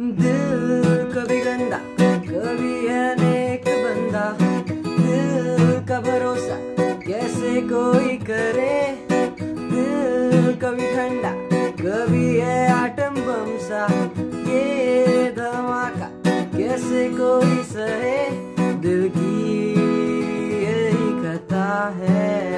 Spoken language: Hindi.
दिल कभी गंदा, कभी है बंदा। दिल का भरोसा कैसे कोई करे? दिल कभी ठंडा, कभी है आटम बम सा। ये धमाका कैसे कोई सहे? दिल की यही कथा है।